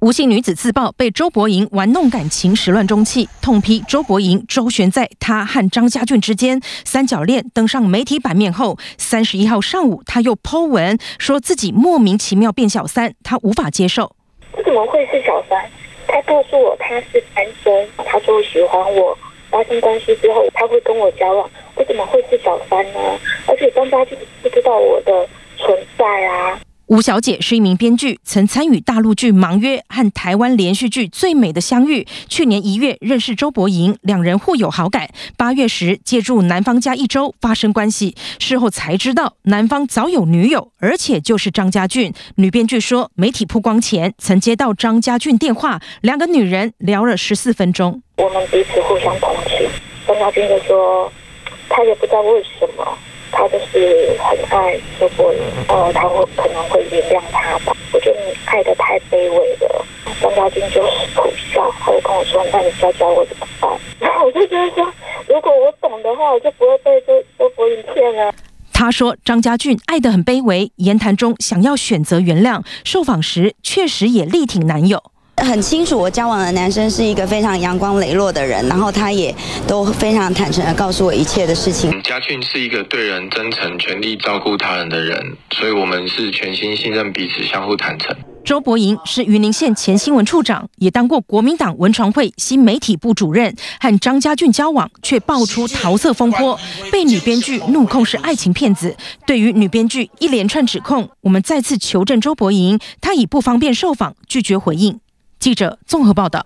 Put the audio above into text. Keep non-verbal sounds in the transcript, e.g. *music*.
吴姓女子自曝被周伯莹玩弄感情，始乱终弃，痛批周伯莹周旋在她和张家俊之间，三角恋登上媒体版面后，三十一号上午，她又剖文说自己莫名其妙变小三，她无法接受。我怎么会是小三？他告诉我他是单身，他说喜欢我，发生关系之后他会跟我交往，我怎么会是小三呢？而且张家俊不知道我的存在啊。吴小姐是一名编剧，曾参与大陆剧《盲约》和台湾连续剧《最美的相遇》。去年一月认识周伯莹，两人互有好感。八月时借住男方家一周发生关系，事后才知道男方早有女友，而且就是张家俊。女编剧说，媒体曝光前曾接到张家俊电话，两个女人聊了十四分钟。我们彼此互相同情。张家俊就说，他也不知道为什么。他就是很爱周伯言，呃，他会可能会原谅他吧。我觉得你爱的太卑微了。张家军就是苦笑，他就跟我说：“那你教教我怎么办？” *laughs* 然后我就觉得说，如果我懂的话，我就不会被周周伯言骗了。他说张家俊爱得很卑微，言谈中想要选择原谅，受访时确实也力挺男友。很清楚，我交往的男生是一个非常阳光磊落的人，然后他也都非常坦诚的告诉我一切的事情。家俊是一个对人真诚、全力照顾他人的人，所以我们是全心信任彼此，相互坦诚。周伯莹是云林县前新闻处长，也当过国民党文传会新媒体部主任，和张家俊交往却爆出桃色风波，被女编剧怒控是爱情骗子。对于女编剧一连串指控，我们再次求证周伯莹，他已不方便受访，拒绝回应。记者综合报道。